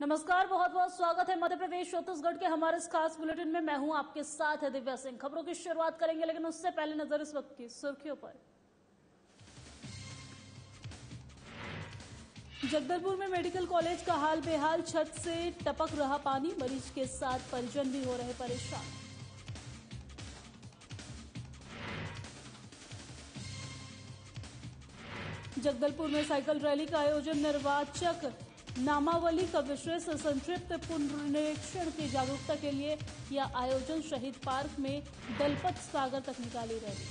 नमस्कार बहुत बहुत स्वागत है मध्य प्रदेश छत्तीसगढ़ के हमारे इस खास बुलेटिन में। मैं हूँ आपके साथ है दिव्या सिंह। खबरों की शुरुआत करेंगे, लेकिन उससे पहले नज़र इस वक्त की सुर्खियों पर। जगदलपुर में मेडिकल कॉलेज का हाल बेहाल, छत से टपक रहा पानी, मरीज़ के साथ परिजन भी हो रहे परेशान। जगदलपुर में साइकिल रैली का आयोजन, निर्वाचक नामावली का विशेष संक्षिप्त पुनरीक्षण की जागरूकता के लिए यह आयोजन शहीद पार्क में दलपत सागर तक निकाली रैली।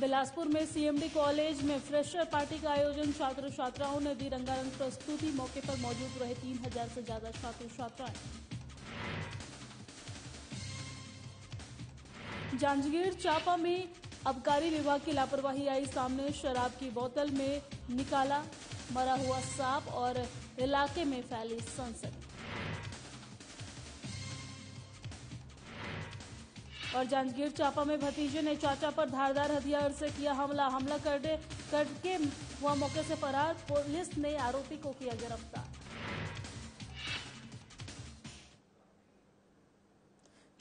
बिलासपुर में सीएमडी कॉलेज में फ्रेशर पार्टी का आयोजन छात्र छात्राओं ने दी रंगारंग प्रस्तुति। मौके पर मौजूद रहे तीन हज़ार से ज़्यादा छात्र छात्राएँ जांजगीर चांपा में आबकारी विभाग की लापरवाही आई। सामने शराब की बोतल में निकाला मरा हुआ सांप और इलाके में फैली सनसनी और जांजगीर चापा में भतीजे ने चाचा पर धारदार हथियार से किया हमला। हमला करके हुआ मौके से फरार। पुलिस ने आरोपी को किया गिरफ़्तार।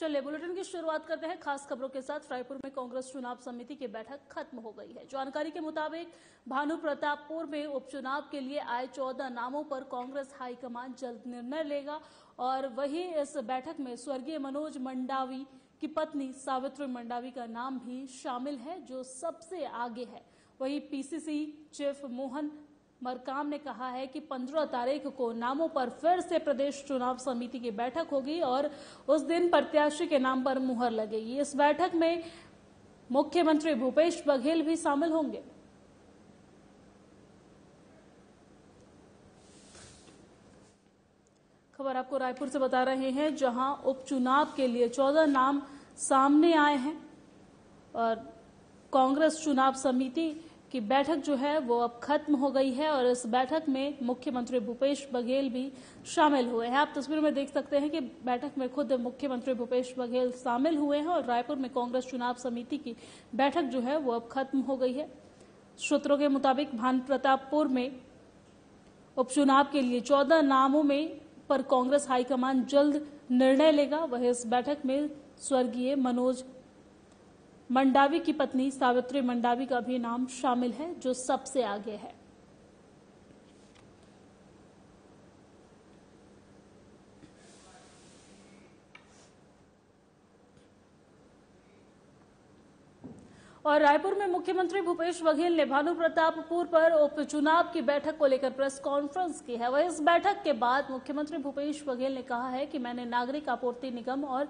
चलिए बुलेटिन की शुरुआत करते हैं। खास खबरों के साथ रायपुर में कांग्रेस चुनाव समिति की बैठक खत्म हो गई है। जानकारी के मुताबिक, भानु प्रतापपुर में उपचुनाव के लिए आए चौदह नामों पर कांग्रेस हाईकमान जल्द निर्णय लेगा और वही इस बैठक में स्वर्गीय मनोज मंडावी की पत्नी सावित्री मंडावी का नाम भी शामिल है, जो सबसे आगे है। वही पीसीसी चीफ मोहन मरकाम ने कहा है कि 15 तारीख को नामों पर फिर से प्रदेश चुनाव समिति की बैठक होगी और उस दिन प्रत्याशी के नाम पर मुहर लगेगी। इस बैठक में मुख्यमंत्री भूपेश बघेल भी शामिल होंगे। खबर आपको रायपुर से बता रहे हैं, जहाँ उपचुनाव के लिए 14 नाम सामने आए हैं और कांग्रेस चुनाव समिति की बैठक जो है वो अब खत्म हो गई है और इस बैठक में मुख्यमंत्री भूपेश बघेल भी शामिल हुए हैं। आप तस्वीर में देख सकते हैं कि बैठक में खुद मुख्यमंत्री भूपेश बघेल शामिल हुए हैं और रायपुर में कांग्रेस चुनाव समिति की बैठक जो है वो अब खत्म हो गई है। सूत्रों के मुताबिक भान प्रतापपुर में उपचुनाव के लिए चौदह नामों में पर कांग्रेस हाईकमान जल्द निर्णय लेगा। वह इस बैठक में स्वर्गीय मनोज मंडावी की पत्नी सावित्री मंडावी का भी नाम शामिल है, जो सबसे आगे है। और रायपुर में मुख्यमंत्री भूपेश बघेल ने भानु प्रतापपुर पर उपचुनाव की बैठक को लेकर प्रेस कॉन्फ्रेंस की है। वह इस बैठक के बाद मुख्यमंत्री भूपेश बघेल ने कहा है कि मैंने नागरिक आपूर्ति निगम और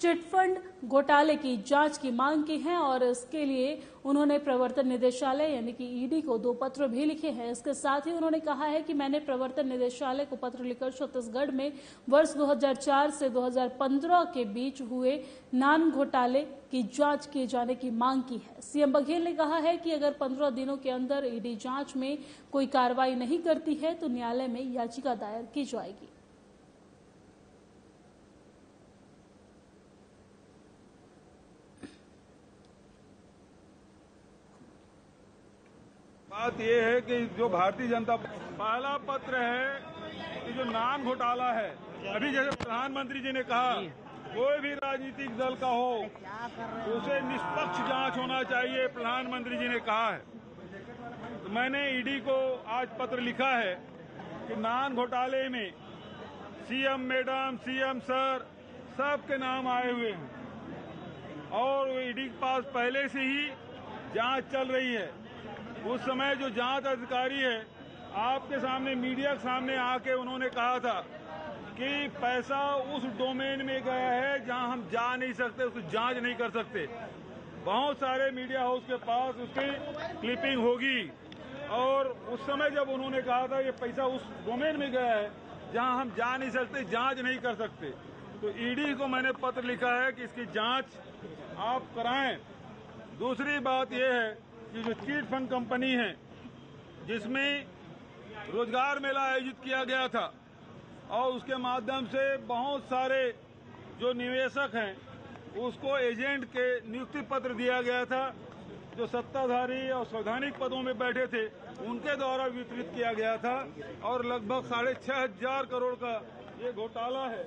चिटफंड घोटाले की जाँच की मांग की है और इसके लिए उन्होंने प्रवर्तन निदेशालय यानी कि ईडी को दो पत्र भी लिखे हैं। इसके साथ ही उन्होंने कहा है कि मैंने प्रवर्तन निदेशालय को पत्र लिखकर छत्तीसगढ़ में वर्ष 2004 से 2015 के बीच हुए नान घोटाले की जाँच किए जाने की मांग की है। सीएम बघेल ने कहा है कि अगर 15 दिनों के अंदर ईडी जाँच में कोई कार्रवाई नहीं करती है तो न्यायालय में याचिका दायर की जाएगी। बात यह है कि जो भारतीय जनता पहला पत्र है कि जो नाम घोटाला है, अभी जैसे प्रधानमंत्री जी ने कहा, कोई भी राजनीतिक दल का हो, उसे निष्पक्ष जाँच होना चाहिए, प्रधानमंत्री जी ने कहा है। तो मैंने ईडी को आज पत्र लिखा है कि नान घोटाले में सीएम मैडम सीएम सर सबके नाम आए हुए हैं। और ईडी के पास पहले से ही जाँच चल रही है। उस समय जो जाँच अधिकारी है, आपके सामने, मीडिया के सामने आके उन्होंने कहा था कि पैसा उस डोमेन में गया है जहाँ हम जा नहीं सकते, उसकी जाँच नहीं कर सकते। बहुत सारे मीडिया हाउस के पास उसकी क्लिपिंग होगी। और उस समय जब उन्होंने कहा था, ये पैसा उस डोमेन में गया है जहाँ हम जा नहीं सकते, जाँच नहीं कर सकते तो ईडी को मैंने पत्र लिखा है कि इसकी जाँच आप कराएँ। दूसरी बात यह है कि जो चीट फंड कंपनी है, जिसमें रोज़गार मेला आयोजित किया गया था, और उसके माध्यम से बहुत सारे जो निवेशक हैं, उसको एजेंट के नियुक्ति पत्र दिया गया था, जो सत्ताधारी और संवैधानिक पदों में बैठे थे, उनके द्वारा वितरित किया गया था, और लगभग साढ़े छह हज़ार करोड़ का ये घोटाला है।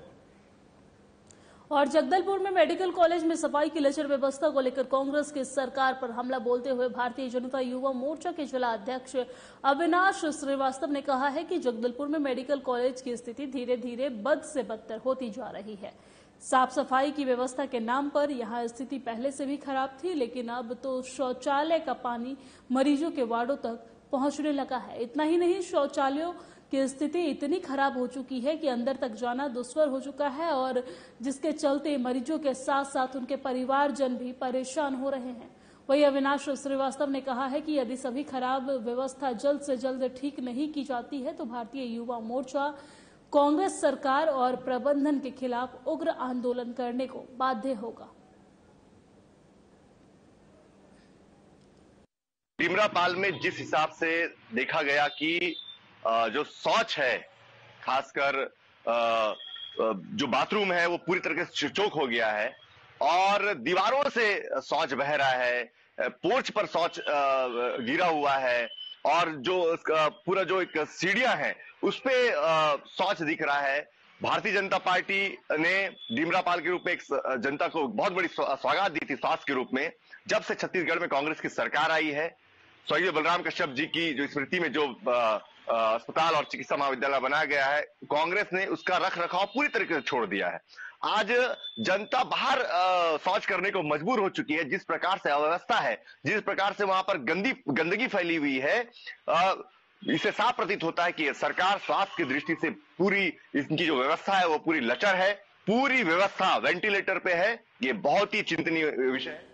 और जगदलपुर में मेडिकल कॉलेज में सफ़ाई की लचर व्यवस्था को लेकर कांग्रेस की सरकार पर हमला बोलते हुए भारतीय जनता युवा मोर्चा के जिला अध्यक्ष अविनाश श्रीवास्तव ने कहा है कि जगदलपुर में मेडिकल कॉलेज की स्थिति धीरे धीरे बद से बदतर होती जा रही है। साफ़ सफ़ाई की व्यवस्था के नाम पर यहाँ स्थिति पहले से भी खराब थी, लेकिन अब तो शौचालय का पानी मरीजों के वार्डों तक पहुँचने लगा है। इतना ही नहीं, शौचालयों की स्थिति इतनी खराब हो चुकी है कि अंदर तक जाना दुस्वर हो चुका है और जिसके चलते मरीजों के साथ साथ उनके परिवारजन भी परेशान हो रहे हैं। वही अविनाश श्रीवास्तव ने कहा है कि यदि सभी खराब व्यवस्था जल्द से जल्द ठीक नहीं की जाती है तो भारतीय युवा मोर्चा कांग्रेस सरकार और प्रबंधन के खिलाफ उग्र आंदोलन करने को बाध्य होगा। डिमरापाल में जिस हिसाब से देखा गया कि जो शौच है, खासकर जो बाथरूम है, वो पूरी तरह से चौक हो गया है और दीवारों से शौच बह रहा है पोर्च पर शौच गिरा हुआ है और जो पूरा जो एक सीढ़ियाँ हैं उस पे शौच दिख रहा है। भारतीय जनता पार्टी ने डीमरापाल के रूप में एक जनता को बहुत बड़ी स्वागत दी थी स्वास्थ्य के रूप में, जब से छत्तीसगढ़ में कांग्रेस की सरकार आई है। स्वर्गीय बलराम कश्यप जी की जो स्मृति में जो अस्पताल और चिकित्सा महाविद्यालय बनाया गया है। कांग्रेस ने उसका रख रखाव पूरी तरीके से छोड़ दिया है। आज जनता बाहर शौच करने को मजबूर हो चुकी है, जिस प्रकार से अव्यवस्था है, जिस प्रकार से वहाँ पर गंदी, गंदगी फैली हुई है इसे साफ़ प्रतीत होता है कि सरकार स्वास्थ्य की दृष्टि से पूरी इनकी जो व्यवस्था है, वो पूरी लचर है। पूरी व्यवस्था वेंटिलेटर पे है। ये बहुत ही चिंतनीय विषय है।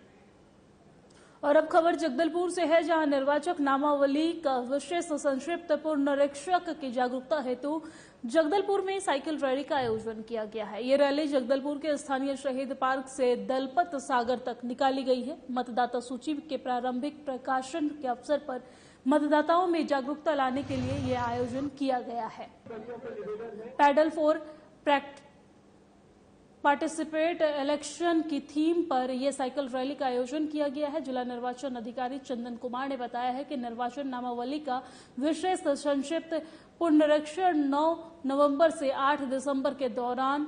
और अब खबर जगदलपुर से है, जहाँ निर्वाचक नामावली का विशेष संक्षिप्त पुनरीक्षक की जागरूकता हेतु जगदलपुर में साइकिल रैली का आयोजन किया गया है। ये रैली जगदलपुर के स्थानीय शहीद पार्क से दलपत सागर तक निकाली गई है। मतदाता सूची के प्रारंभिक प्रकाशन के अवसर पर मतदाताओं में जागरूकता लाने के लिए यह आयोजन किया गया है। पैडल फॉर, प्रैक्ट पार्टिसिपेट इलेक्शन की थीम पर यह साइकिल रैली का आयोजन किया गया है। जिला निर्वाचन अधिकारी चंदन कुमार ने बताया है कि निर्वाचन नामावली का विशेष संक्षिप्त पुनरीक्षण 9 नवंबर से 8 दिसंबर के दौरान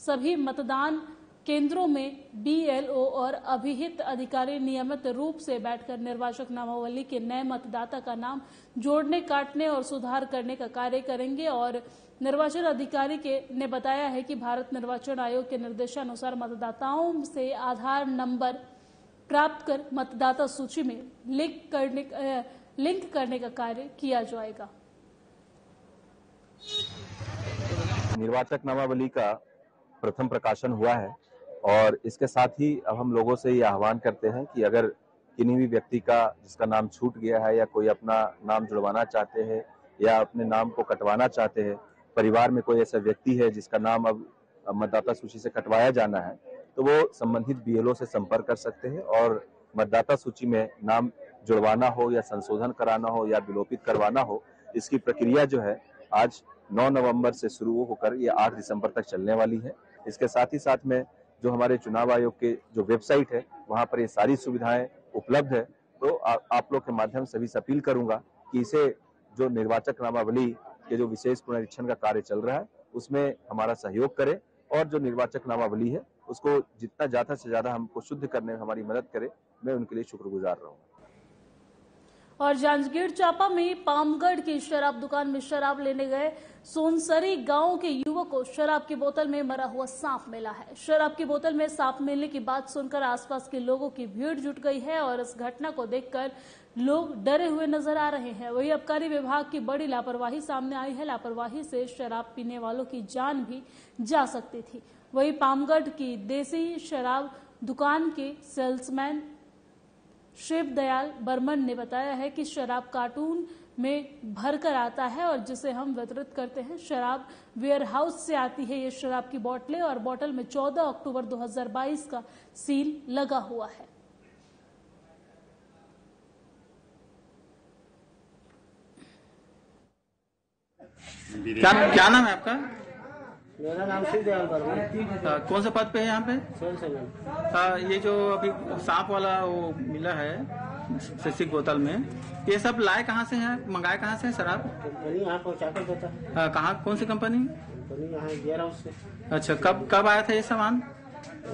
सभी मतदान केंद्रों में बीएलओ और अभिहित अधिकारी नियमित रूप से बैठकर निर्वाचक नामावली के नए मतदाता का नाम जोड़ने, काटने और सुधार करने का कार्य करेंगे और निर्वाचन अधिकारी के ने बताया है कि भारत निर्वाचन आयोग के निर्देशानुसार मतदाताओं से आधार नंबर प्राप्त कर मतदाता सूची में लिंक करने लिंक करने का कार्य किया जाएगा। निर्वाचक नामावली का प्रथम प्रकाशन हुआ है और इसके साथ ही अब हम लोगों से ये आह्वान करते हैं कि अगर किन्हीं भी व्यक्ति का, जिसका नाम छूट गया है या कोई अपना नाम जुड़वाना चाहते हैं या अपने नाम को कटवाना चाहते हैं परिवार में कोई ऐसा व्यक्ति है जिसका नाम अब मतदाता सूची से कटवाया जाना है तो वो संबंधित बीएलओ से संपर्क कर सकते हैं और मतदाता सूची में नाम जुड़वाना हो या संशोधन कराना हो या विलोपित करवाना हो इसकी प्रक्रिया जो है आज 9 नवंबर से शुरू होकर ये 8 दिसंबर तक चलने वाली है। इसके साथ ही साथ में जो हमारे चुनाव आयोग के जो वेबसाइट है वहाँ पर ये सारी सुविधाएँ उपलब्ध है तो आ, आप लोग के माध्यम से भी अपील करूँगा कि इसे जो निर्वाचक नामावली के जो विशेष पुनरीक्षण का कार्य चल रहा है, उसमें हमारा सहयोग करे और जो निर्वाचक नामावली है, उसको जितना ज़्यादा से ज़्यादा हमको शुद्ध करने में हमारी मदद करे, मैं उनके लिए शुक्रगुजार रहूँगा। और जांजगीर चांपा में पामगढ़ की शराब दुकान में शराब लेने गए सोनसरी गाँव के युवक को शराब की बोतल में मरा हुआ सांप मिला है। शराब की बोतल में सांप मिलने की बात सुनकर आसपास के लोगों की भीड़ जुट गई है और इस घटना को देखकर लोग डरे हुए नज़र आ रहे हैं। वही आबकारी विभाग की बड़ी लापरवाही सामने आई है। लापरवाही से शराब पीने वालों की जान भी जा सकती थी। वही पामगढ़ की देसी शराब दुकान के सेल्समैन शिव दयाल बर्मन ने बताया है कि शराब कार्टून में भरकर आता है और जिसे हम वितरित करते हैं। शराब वेयर हाउस से आती है ये शराब की बोतलें और बोतल में 14 अक्टूबर 2022 का सील लगा हुआ है। क्या क्या नाम है आपका? मेरा नाम वर्मा कौन से पद पे है यहाँ पे? स्वयं सेवक। आ, ये जो अभी सांप वाला वो मिला है शीशी बोतल में ये सब लाए कहाँ से हैं? मंगाए कहाँ से हैं शराब? कंपनी यहाँ पहुँचा देता। है कहाँ कौन सी कंपनी? कंपनी यहाँ गियर हाउस से। अच्छा कब कब आया था ये सामान? है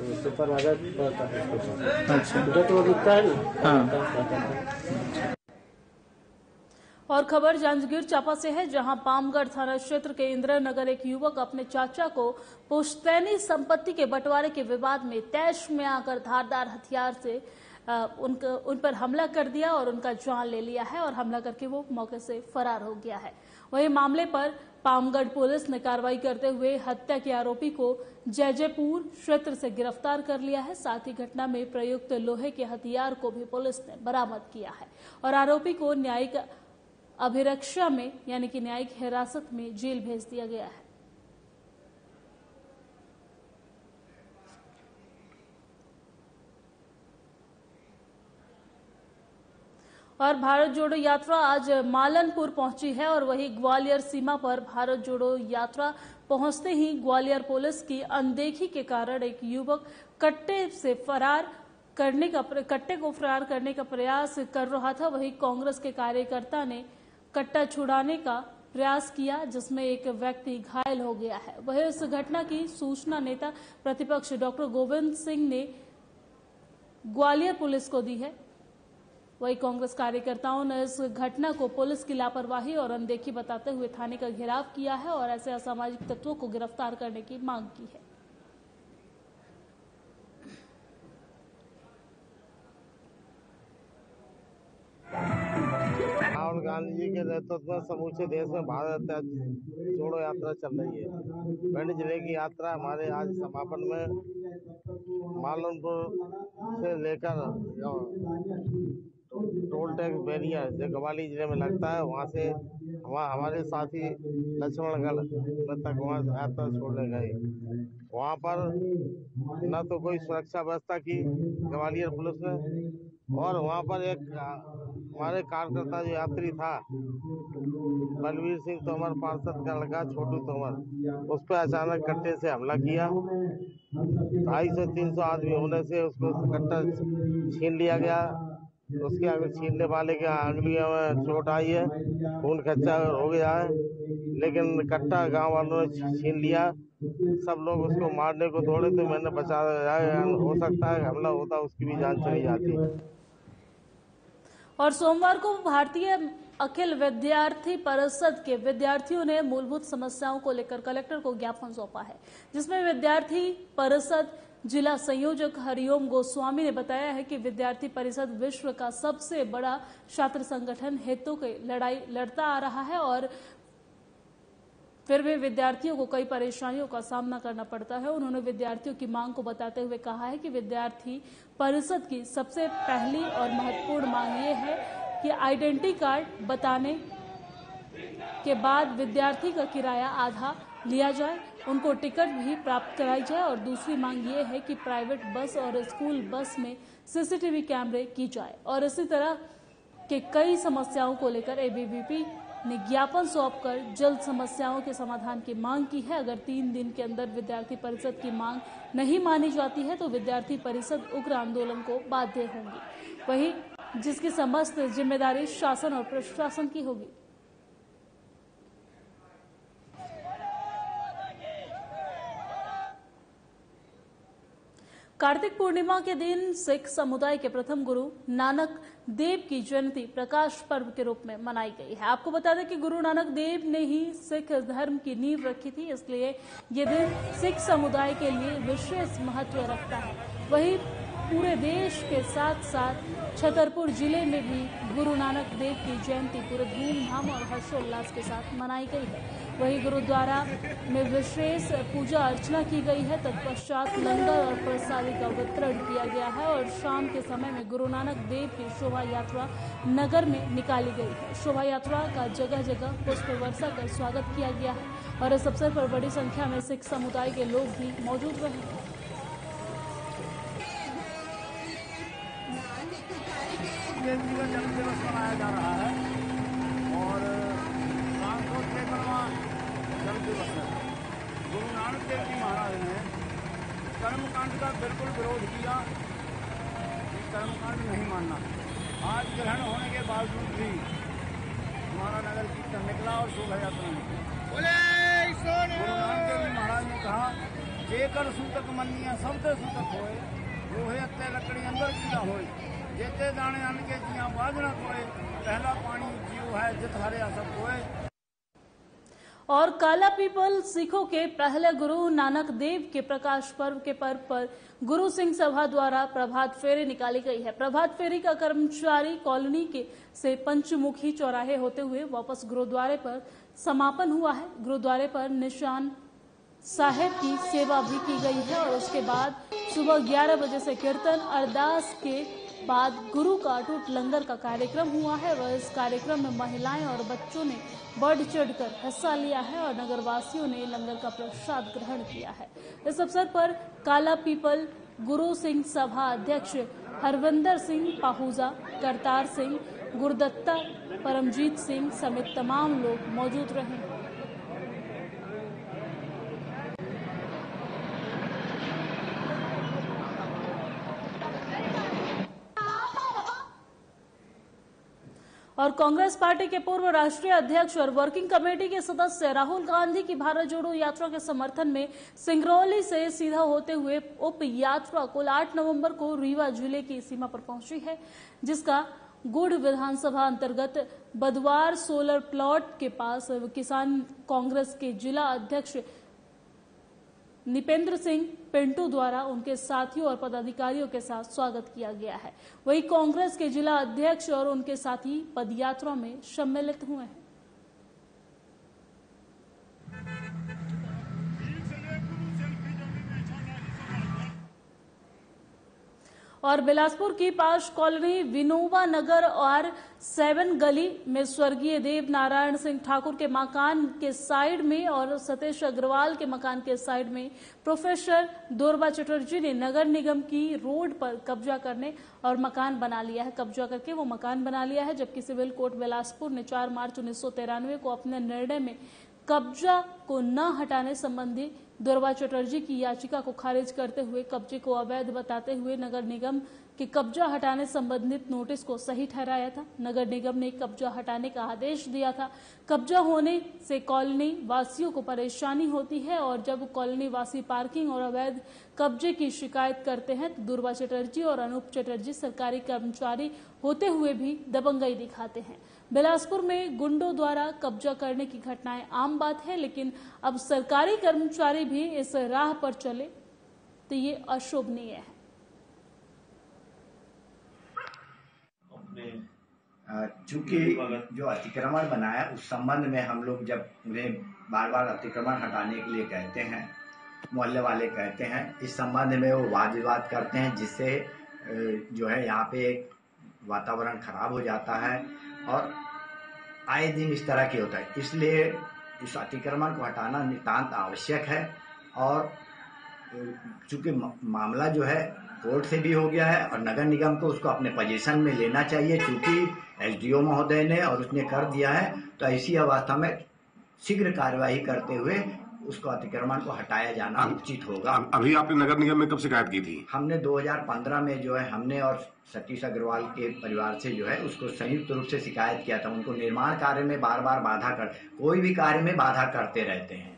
पास। अच्छा। जो तो वो दिखता है ना? हाँ। और खबर जांजगीर चांपा से है, जहाँ पामगढ़ थाना क्षेत्र के इंदिरा नगर एक युवक अपने चाचा को पुश्तैनी संपत्ति के बंटवारे के विवाद में तैश में आकर धारदार हथियार से उनका, उन पर हमला कर दिया और उनका जान ले लिया है और हमला करके वो मौके से फरार हो गया है। वहीं मामले पर पामगढ़ पुलिस ने कार्रवाई करते हुए हत्या के आरोपी को जयजयपुर क्षेत्र से गिरफ़्तार कर लिया है। साथ ही घटना में प्रयुक्त लोहे के हथियार को भी पुलिस ने बरामद किया है और आरोपी को न्यायिक अभिरक्षा में, यानी कि न्यायिक हिरासत में जेल भेज दिया गया है। और भारत जोड़ो यात्रा आज मालनपुर पहुँची है और वही ग्वालियर सीमा पर भारत जोड़ो यात्रा पहुँचते ही ग्वालियर पुलिस की अनदेखी के कारण एक युवक कट्टे से फरार करने का कट्टे को फरार करने का प्रयास कर रहा था। वही कांग्रेस के कार्यकर्ता ने कट्टा छुड़ाने का प्रयास किया, जिसमें एक व्यक्ति घायल हो गया है। वही इस घटना की सूचना नेता प्रतिपक्ष डॉक्टर गोविंद सिंह ने ग्वालियर पुलिस को दी है। वही कांग्रेस कार्यकर्ताओं ने इस घटना को पुलिस की लापरवाही और अनदेखी बताते हुए थाने का घेराव किया है और ऐसे असामाजिक तत्वों को गिरफ़्तार करने की मांग की है। राहुल गांधी जी के नेतृत्व में समूचे देश में भारत जोड़ो यात्रा चल रही है। भिंड ज़िले की यात्रा हमारे आज समापन में मालनपुर से लेकर टोल टैक्स बैरियर जो गवाली ज़िले में लगता है, वहाँ से वहाँ हमारे साथी लक्ष्मणगढ़ में तक वहाँ यात्रा छोड़ने गए। वहाँ पर न तो कोई सुरक्षा व्यवस्था की, ग्वालियर पुलिस ने और वहाँ पर एक हमारे कार्यकर्ता जो यात्री था, बलवीर सिंह तोमर पार्षद का लड़का, छोटू तोमर उस पर अचानक कट्टे से हमला किया। ढाई सौ, तीन सौ आदमी होने से उसको कट्टा छीन लिया गया। उसके आगे छीनने वाले के अंगलियों में चोट आई है, खून खच्चा हो गया है। लेकिन कट्टा गाँव वालों ने छीन लिया। सब लोग उसको मारने को दौड़े तो मैंने बचा, हो सकता है हमला होता, उसकी भी जान चली जाती। और सोमवार को भारतीय अखिल विद्यार्थी परिषद के विद्यार्थियों ने मूलभूत समस्याओं को लेकर कलेक्टर को ज्ञापन सौंपा है, जिसमें विद्यार्थी परिषद जिला संयोजक हरिओम गोस्वामी ने बताया है कि विद्यार्थी परिषद विश्व का सबसे बड़ा छात्र संगठन हेतु की लड़ाई, लड़ता आ रहा है और फिर भी विद्यार्थियों को कई परेशानियों का सामना करना पड़ता है। उन्होंने विद्यार्थियों की मांग को बताते हुए कहा है कि विद्यार्थी परिषद की सबसे पहली और महत्वपूर्ण मांग ये है कि आइडेंटिटी कार्ड बताने के बाद विद्यार्थी का किराया आधा लिया जाए, उनको टिकट भी प्राप्त कराई जाए। और दूसरी मांग ये है कि प्राइवेट बस और स्कूल बस में सीसीटीवी कैमरे की जाए। और इसी तरह के कई समस्याओं को लेकर एबीवीपी ने ज्ञापन सौंप कर जल्द समस्याओं के समाधान की मांग की है। अगर तीन दिन के अंदर विद्यार्थी परिषद की मांग नहीं मानी जाती है तो विद्यार्थी परिषद उग्र आंदोलन को बाध्य होंगी। वही जिसकी समस्त ज़िम्मेदारी शासन और प्रशासन की होगी। कार्तिक पूर्णिमा के दिन सिख समुदाय के प्रथम गुरु नानक देव की जयंती प्रकाश पर्व के रूप में मनाई गई है। आपको बता दें कि गुरु नानक देव ने ही सिख धर्म की नींव रखी थी, इसलिए ये दिन सिख समुदाय के लिए विशेष महत्व रखता है। वही पूरे देश के साथ साथ छतरपुर ज़िले में भी गुरु नानक देव की जयंती पूरे धूमधाम और हर्षोल्लास के साथ मनाई गई है। वहीं गुरुद्वारा में विशेष पूजा अर्चना की गई है। तत्पश्चात लंगर और प्रसादी का वितरण किया गया है और शाम के समय में गुरु नानक देव की शोभा यात्रा नगर में निकाली गई है। शोभा यात्रा का जगह जगह पुष्प वर्षा कर स्वागत किया गया है और इस अवसर पर बड़ी संख्या में सिख समुदाय के लोग भी मौजूद रहे जयंती का जन्म दिवस मनाया जा रहा है और पाँच सौ तिरपनवा जन्म दिवस है। गुरु नानक देव जी महाराज ने कर्मकांड का बिल्कुल विरोध किया। कि कर्मकांड नहीं मानना। आज ग्रहण होने के बावजूद भी हमारा नगर कीर्तन निकला और शोभा यात्रा निकली गुरु नानक देव जी महाराज ने कहा जेकर सूतक मनिया सबसे सूतक होए लोहे अत्ते लकड़ी अंदर कीड़ा होए जेते दाने अन्न के जिया बाजना कोए पहला पानी जीव है जित हरिया सब कोए और काला पीपल सिखों के पहले गुरु नानक देव के प्रकाश पर्व के पर्व पर गुरु सिंह सभा द्वारा प्रभात फेरी निकाली गई है। प्रभात फेरी का कर्मचारी कॉलोनी के से पंचमुखी चौराहे होते हुए वापस गुरुद्वारे पर समापन हुआ है। गुरुद्वारे पर निशान साहेब की सेवा भी की गई है और उसके बाद सुबह 11 बजे से कीर्तन अरदास के बाद गुरु का अटूट लंगर का कार्यक्रम हुआ है वह इस कार्यक्रम में महिलाएँ और बच्चों ने बढ़ चढ़कर हिस्सा लिया है और नगरवासियों ने लंगर का प्रसाद ग्रहण किया है। इस अवसर पर काला पीपल, गुरु सिंह सभा अध्यक्ष हरविंदर सिंह, पाहूजा, करतार सिंह, गुरदत्ता, परमजीत सिंह समेत तमाम लोग मौजूद रहे। और कांग्रेस पार्टी के पूर्व राष्ट्रीय अध्यक्ष और वर्किंग कमेटी के सदस्य राहुल गांधी की भारत जोड़ो यात्रा के समर्थन में सिंगरौली से सीधा होते हुए उप यात्रा कुल आठ नवंबर को रीवा ज़िले की सीमा पर पहुँची है, जिसका गुड़ विधानसभा अंतर्गत बदवार सोलर प्लॉट के पास किसान कांग्रेस के जिला अध्यक्ष निपेंद्र सिंह पिंटू द्वारा उनके साथियों और पदाधिकारियों के साथ स्वागत किया गया है। वहीं कांग्रेस के जिला अध्यक्ष और उनके साथी पदयात्रा में सम्मिलित हुए हैं। और बिलासपुर की पाश कॉलोनी विनोबा नगर और सेवन गली में स्वर्गीय देव नारायण सिंह ठाकुर के मकान के साइड में और सतीश अग्रवाल के मकान के साइड में प्रोफेसर दोरबा चटर्जी ने नगर निगम की रोड पर कब्जा करने और मकान बना लिया है। कब्जा करके वो मकान बना लिया है, जबकि सिविल कोर्ट बिलासपुर ने 4 मार्च उन्नीस सौ तिरानवे को अपने निर्णय में कब्जा को न हटाने संबंधी दुर्वा चटर्जी की याचिका को खारिज करते हुए कब्जे को अवैध बताते हुए नगर निगम के कब्जा हटाने संबंधित नोटिस को सही ठहराया था। नगर निगम ने कब्जा हटाने का आदेश दिया था। कब्जा होने से कॉलोनी वासियों को परेशानी होती है और जब कॉलोनी वासी पार्किंग और अवैध कब्जे की शिकायत करते हैं तो दुर्वा चटर्जी और अनूप चटर्जी सरकारी कर्मचारी होते हुए भी दबंगई दिखाते हैं। बिलासपुर में गुंडों द्वारा कब्जा करने की घटनाएँ आम बात है, लेकिन अब सरकारी कर्मचारी भी इस राह पर चले तो ये अशोभनीय है। चूँकि जो अतिक्रमण बनाया, उस संबंध में हम लोग जब उन्हें बार बार अतिक्रमण हटाने के लिए कहते हैं, मोहल्ले वाले कहते हैं, इस संबंध में वो वाद विवाद करते हैं, जिससे जो है, यहाँ पे एक वातावरण खराब हो जाता है। और आए दिन इस तरह की होता है। इसलिए इस अतिक्रमण को हटाना नितांत आवश्यक है और चूँकि मामला जो है, कोर्ट से भी हो गया है और नगर निगम को उसको अपने पोजीशन में लेना चाहिए क्योंकि एसडीओ महोदय ने और उसने कर दिया है तो ऐसी अवस्था में शीघ्र कार्यवाही करते हुए उसको अतिक्रमण को हटाया जाना उचित होगा। अभी आपने नगर निगम में कब शिकायत की थी? हमने 2015 में जो है हमने और सतीश अग्रवाल के परिवार से जो है उसको संयुक्त रूप से शिकायत किया था। उनको निर्माण कार्य में बार बार बाधा कर कोई भी कार्य में बाधा करते रहते हैं।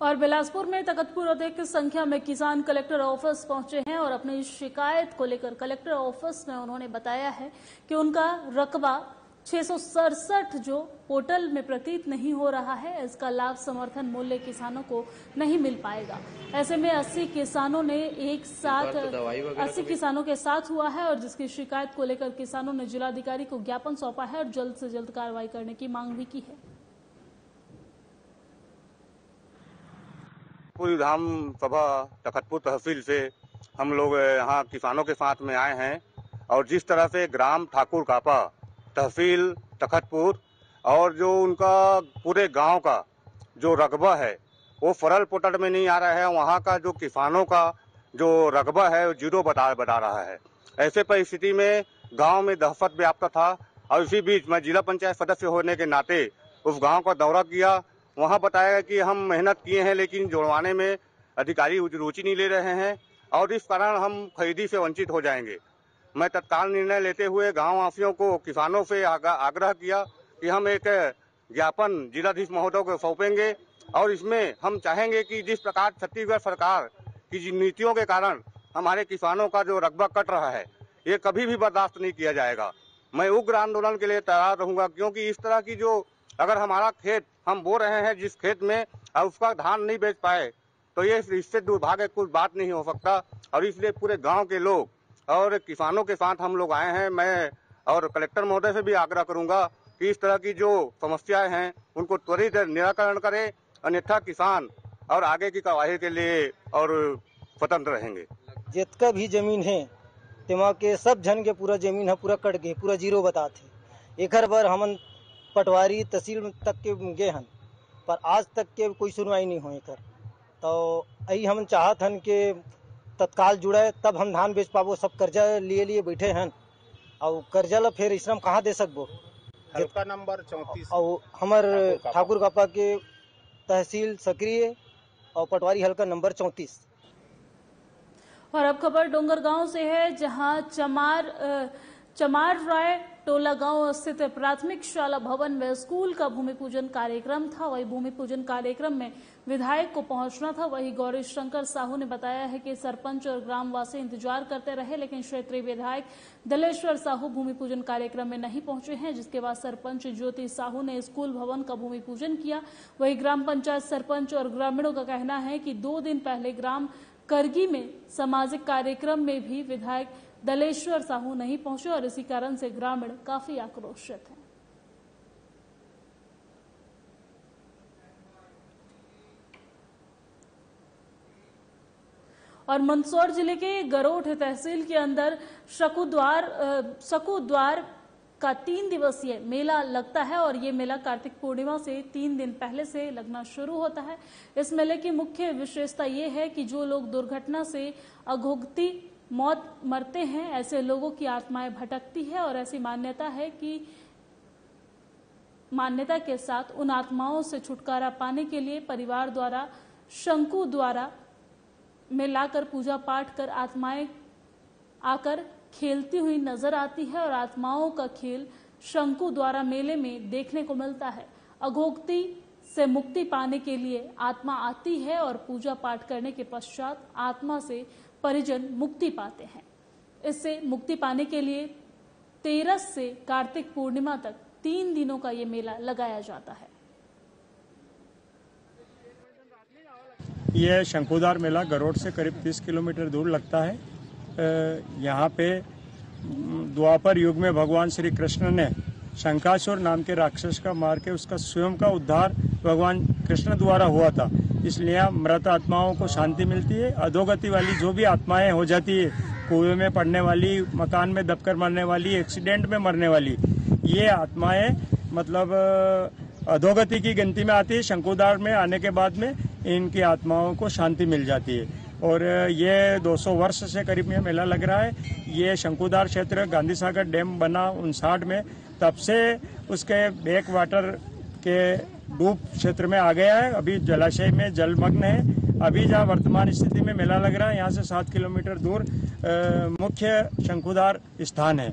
और बिलासपुर में तकतपुर अधिक संख्या में किसान कलेक्टर ऑफ़िस पहुँचे हैं और अपनी शिकायत को लेकर कलेक्टर ऑफ़िस में उन्होंने बताया है कि उनका रकबा छह सौ सड़सठ जो पोर्टल में प्रतीत नहीं हो रहा है इसका लाभ समर्थन मूल्य किसानों को नहीं मिल पाएगा। ऐसे में 80 किसानों ने एक साथ 80 किसानों के साथ हुआ है और जिसकी शिकायत को लेकर किसानों ने जिलाधिकारी को ज्ञापन सौंपा है और जल्द से जल्द कार्रवाई करने की मांग भी की है। पूरी धाम सभा तखतपुर तहसील से हम लोग यहाँ किसानों के साथ में आए हैं और जिस तरह से ग्राम ठाकुर कापा तहसील तखतपुर और जो उनका पूरे गाँव का जो रकबा है, वो फरल पोटल में नहीं आ रहा है, वहाँ का जो किसानों का जो रकबा है, वो ज़ीरो बता बता रहा है। ऐसे परिस्थिति में गाँव में दहशत व्याप्त था और इसी बीच मैं जिला पंचायत सदस्य होने के नाते उस गाँव का दौरा किया। वहाँ बताया कि हम मेहनत किए हैं, लेकिन जुड़वाने में अधिकारी रुचि नहीं ले रहे हैं और इस कारण हम खरीदी से वंचित हो जाएँगे। मैं तत्काल निर्णय लेते हुए गाँव वासियों को, किसानों से आग्रह किया कि हम एक ज्ञापन जिलाधीश महोदय को सौंपेंगे और इसमें हम चाहेंगे कि जिस प्रकार छत्तीसगढ़ सरकार की नीतियों के कारण हमारे किसानों का जो रकबा कट रहा है, ये कभी भी बर्दाश्त नहीं किया जाएगा। मैं उग्र आंदोलन के लिए तैयार रहूँगा, क्योंकि इस तरह की जो, अगर हमारा खेत, हम बो रहे हैं जिस खेत में और उसका धान नहीं बेच पाए तो ये इससे दुर्भाग्य कुछ बात नहीं हो सकता और इसलिए पूरे गाँव के लोग और किसानों के साथ हम लोग आए हैं। मैं और कलेक्टर महोदय से भी आग्रह करूँगा कि इस तरह की जो समस्याएँ हैं, उनको त्वरित निराकरण करें, अन्यथा किसान और आगे की कार्रवाई के लिए और स्वतंत्र रहेंगे। जितना भी ज़मीन है तेमा के सब जन के पूरा ज़मीन है, पूरा कट गए, पूरा ज़ीरो बताते एक बार हमन पटवारी तहसील तक के गए हन, पर आज तक के कोई सुनवाई नहीं हो कर। तो यही हम चाहत हन के तत्काल जुड़े तब हम धान बेच पाबो सब कर्जा लिए लिए बैठे हैं। और कर्जा ला फिर इसमें कहाँ दे सकबो? हल्का नंबर चौतीस। और हमार ठाकुर कापा के तहसील सक्रिय और पटवारी हल्का नंबर चौतीस। और अब खबर डोंगरगांव से है जहाँ चमार चमार राय टोला गाँव स्थित प्राथमिक शाला भवन में स्कूल का भूमि पूजन कार्यक्रम था। वही भूमि पूजन कार्यक्रम में विधायक को पहुँचना था। वही गौरी शंकर साहू ने बताया है कि सरपंच और ग्रामवासी इंतज़ार करते रहे, लेकिन क्षेत्रीय विधायक दलेश्वर साहू भूमि पूजन कार्यक्रम में नहीं पहुँचे हैं। जिसके बाद सरपंच ज्योति साहू ने स्कूल भवन का भूमि पूजन किया। वही ग्राम पंचायत सरपंच और ग्रामीणों का कहना है कि दो दिन पहले ग्राम करगी में सामाजिक कार्यक्रम में भी विधायक दलेश्वर साहू नहीं पहुँचे और इसी कारण से ग्रामीण काफ़ी आक्रोशित हैं। और मंदसौर ज़िले के गरोठ तहसील के अंदर शकुद्वार शकुद्वार का तीन दिवसीय मेला लगता है और ये मेला कार्तिक पूर्णिमा से तीन दिन पहले से लगना शुरू होता है। इस मेले की मुख्य विशेषता ये है कि जो लोग दुर्घटना से अघोगती मौत मरते हैं, ऐसे लोगों की आत्माएँ भटकती है और ऐसी मान्यता है कि मान्यता के साथ उन आत्माओं से छुटकारा पाने के लिए परिवार द्वारा, शंकु द्वारा में लाकर पूजा पाठ कर आत्माएँ आकर खेलती हुई नज़र आती है और आत्माओं का खेल शंकु द्वारा मेले में देखने को मिलता है। अघोक्ति से मुक्ति पाने के लिए आत्मा आती है और पूजा पाठ करने के पश्चात आत्मा से परिजन मुक्ति पाते हैं। इससे मुक्ति पाने के लिए तेरस से कार्तिक पूर्णिमा तक तीन दिनों का ये मेला लगाया जाता है। यह शंकुदार मेला गरोड से करीब 30 किलोमीटर दूर लगता है। यहाँ पे द्वापर युग में भगवान श्री कृष्ण ने शंकासुर नाम के राक्षस का मार के उसका स्वयं का उद्धार भगवान कृष्ण द्वारा हुआ था। इसलिए मृत आत्माओं को शांति मिलती है। अधोगति वाली जो भी आत्माएँ हो जाती है, कुएँ में पड़ने वाली, मकान में दबकर मरने वाली, एक्सीडेंट में मरने वाली, ये आत्माएँ मतलब अधोगति की गिनती में आती है। शंकुदार में आने के बाद में इनकी आत्माओं को शांति मिल जाती है। और ये 200 वर्ष से करीब यह मेला लग रहा है। ये शंकुदार क्षेत्र, गांधी सागर डैम बना उनसाठ में। तब से उसके बैक वाटर के डूब क्षेत्र में आ गया है। अभी जलाशय में जलमग्न है। अभी जहाँ वर्तमान स्थिति में मेला लग रहा है, यहाँ से सात किलोमीटर दूर मुख्य शंकुदार स्थान है।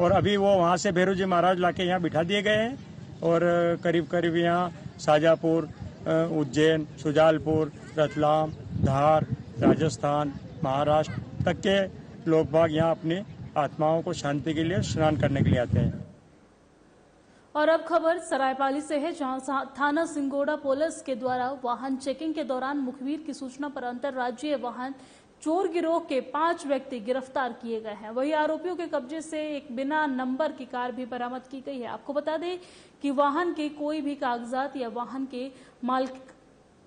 और अभी वो वहाँ से भैरू जी महाराज लाके यहाँ बिठा दिए गए हैं। और करीब करीब यहाँ शाजापुर उज्जैन, सुजालपुर, रतलाम, धार, राजस्थान, महाराष्ट्र तक के लोग बाग यहाँ अपनी आत्माओं को शांति के लिए स्नान करने के लिए आते हैं। और अब खबर सरायपाली से है, जहाँ थाना सिंगोड़ा पुलिस के द्वारा वाहन चेकिंग के दौरान मुखबिर की सूचना पर अंतर्राज्यीय वाहन चोर गिरोह के पाँच व्यक्ति गिरफ़्तार किए गए हैं। वही आरोपियों के कब्जे से एक बिना नंबर की कार भी बरामद की गई है। आपको बता दें कि वाहन के कोई भी कागजात या वाहन के मालिक,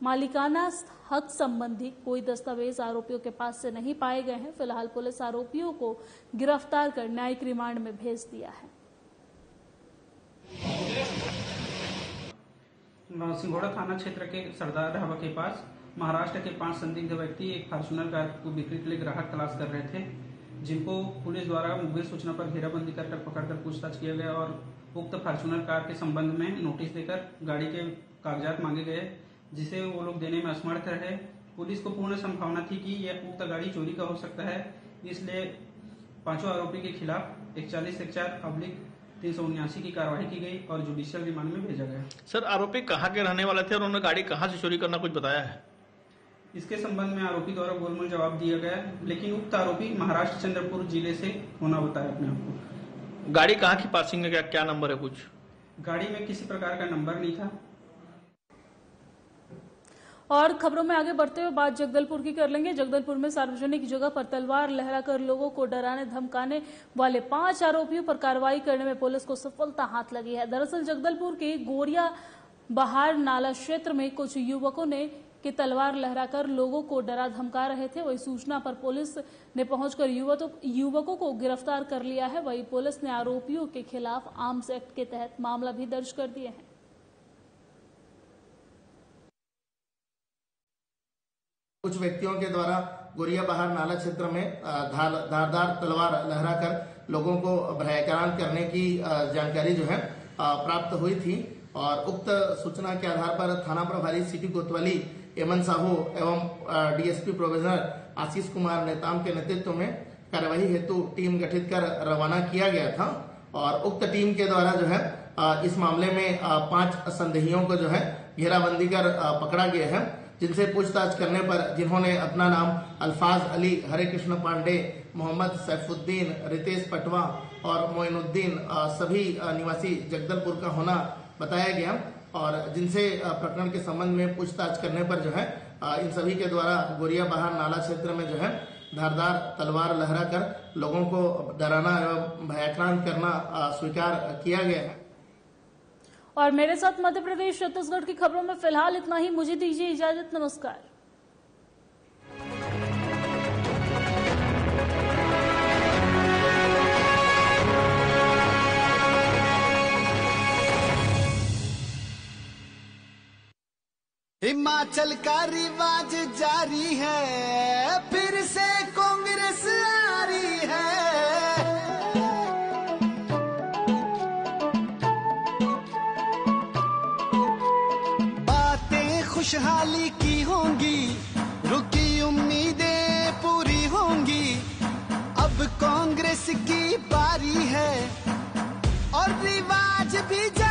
मालिकाना हक संबंधी कोई दस्तावेज़ आरोपियों के पास से नहीं पाए गए हैं। फ़िलहाल पुलिस आरोपियों को गिरफ़्तार कर न्यायिक रिमांड में भेज दिया है। सिंघोड़ा थाना क्षेत्र के सरदार ढाबा के पास महाराष्ट्र के पाँच संदिग्ध व्यक्ति एक फॉर्चुनर कार को बिक्री के लिए ग्राहक तलाश कर रहे थे, जिनको पुलिस द्वारा मुखबिर सूचना पर घेराबंदी कर पकड़कर पूछताछ किया गया और उक्त फॉर्चुनर कार के संबंध में नोटिस देकर गाड़ी के कागजात मांगे गए, जिसे वो लोग देने में असमर्थ रहे। पुलिस को पूर्ण संभावना थी कि यह उक्त गाड़ी चोरी का हो सकता है, इसलिए पाँचों आरोपी के खिलाफ इकतालीस एक चार अब्लिक तीन सौ उन्यासी की कार्रवाई की गई और जुडिशियल रिमांड में भेजा गया। सर आरोपी कहाँ के रहने वाले थे और उन्होंने गाड़ी कहाँ से चोरी करना कुछ बताया है? इसके संबंध में आरोपी द्वारा गोलमोल जवाब दिया गया लेकिन उक्त आरोपी महाराष्ट्र चंद्रपुर ज़िले से होना बताया अपने आप को। गाड़ी कहाँ की पासिंग है? क्या क्या नंबर है कुछ? गाड़ी में किसी प्रकार का नंबर नहीं था। और खबरों में आगे बढ़ते हुए बात जगदलपुर की कर लेंगे। जगदलपुर में सार्वजनिक जगह पर तलवार लहराकर लोगों को डराने, धमकाने वाले पाँच आरोपियों पर कार्रवाई करने में पुलिस को सफलता हाथ लगी है। दरअसल जगदलपुर के गोरिया बहार नाला क्षेत्र में कुछ युवकों ने कि तलवार लहराकर लोगों को डरा धमका रहे थे। वही सूचना पर पुलिस ने पहुंचकर युवकों को गिरफ़्तार कर लिया है। वही पुलिस ने आरोपियों के खिलाफ आर्म्स एक्ट के तहत मामला भी दर्ज कर दिया है। कुछ व्यक्तियों के द्वारा गोरिया बहार नाला क्षेत्र में धार धारदार तलवार लहराकर लोगों को भयक्रांत करने की जानकारी जो है प्राप्त हुई थी। और उक्त सूचना के आधार पर थाना प्रभारी सिटी कोतवाली एमन साहू एवं डीएसपी प्रोफेसर आशीष कुमार नेताम के नेतृत्व में कार्यवाही हेतु टीम गठित कर रवाना किया गया था। और उक्त टीम के द्वारा जो है इस मामले में पाँच संदेहियों को जो है घेराबंदी कर पकड़ा गया है। जिनसे पूछताछ करने पर जिन्होंने अपना नाम अल्फाज अली हरे कृष्ण पांडे, मोहम्मद सैफुद्दीन, रितेश पटवा और मोइनुद्दीन सभी निवासी जगदलपुर का होना बताया गया और जिनसे प्रकरण के संबंध में पूछताछ करने पर जो है इन सभी के द्वारा गोरिया बहार नाला क्षेत्र में जो है, धारदार तलवार लहरा कर लोगों को डराना एवं भयाक्रांत करना स्वीकार किया गया है। और मेरे साथ मध्य प्रदेश, छत्तीसगढ़ की खबरों में फ़िलहाल इतना ही। मुझे दीजिए इजाज़त। नमस्कार। हिमाचल का रिवाज जारी है, फिर से कांग्रेस खुशहाली की होंगी, रुकी उम्मीदें पूरी होंगी। अब कांग्रेस की बारी है और रिवाज भी जारी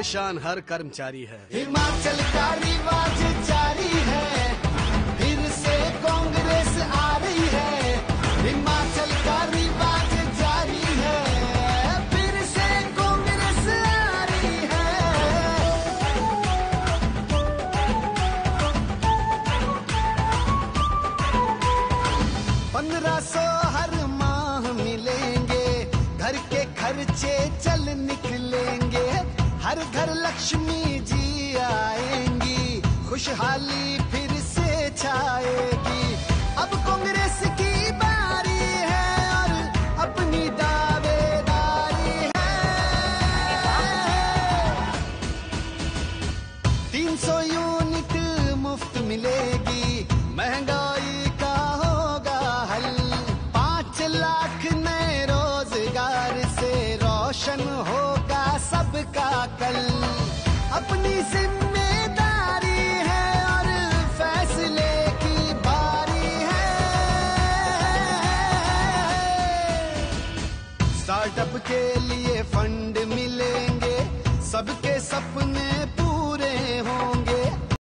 परेशान हर कर्मचारी है। हिमाचल का रिवाज जारी है, फिर से कांग्रेस आ रही है। हिमाचल का रिवाज जारी है, फिर से कांग्रेस आ रही है। पंद्रह सौ हर माह मिलेंगे, घर के खर्चे चल निकलेंगे। हर घर लक्ष्मी जी आएँगी। खुशहाली फिर से छाएगी। अब कांग्रेस की बारी है और अपनी दावेदारी है। तीन सौ यूनिट मुफ़्त मिलेगी। महँगाई सबका कल अपनी ज़िम्मेदारी है और फैसले की बारी है। स्टार्टअप के लिए फंड मिलेंगे, सबके सपने